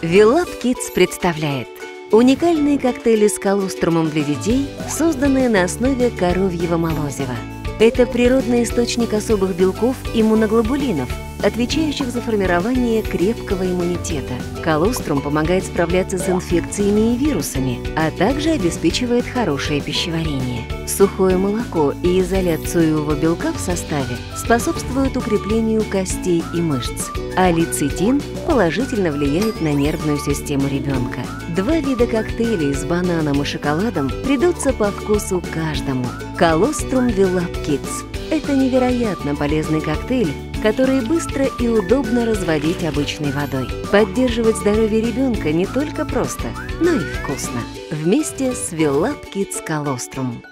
Вилап Kids представляет уникальные коктейли с колострумом для детей, созданные на основе коровьего молозива. Это природный источник особых белков иммуноглобулинов, отвечающих за формирование крепкого иммунитета. Колострум помогает справляться с инфекциями и вирусами, а также обеспечивает хорошее пищеварение. Сухое молоко и изолят соевого белка в составе способствуют укреплению костей и мышц, а лецитин положительно влияет на нервную систему ребенка. Два вида коктейлей с бананом и шоколадом придутся по вкусу каждому. Колострум Вилап Kids – это невероятно полезный коктейль, который быстро и удобно разводить обычной водой. Поддерживать здоровье ребенка не только просто, но и вкусно. Вместе с Вилап Kids Колострум.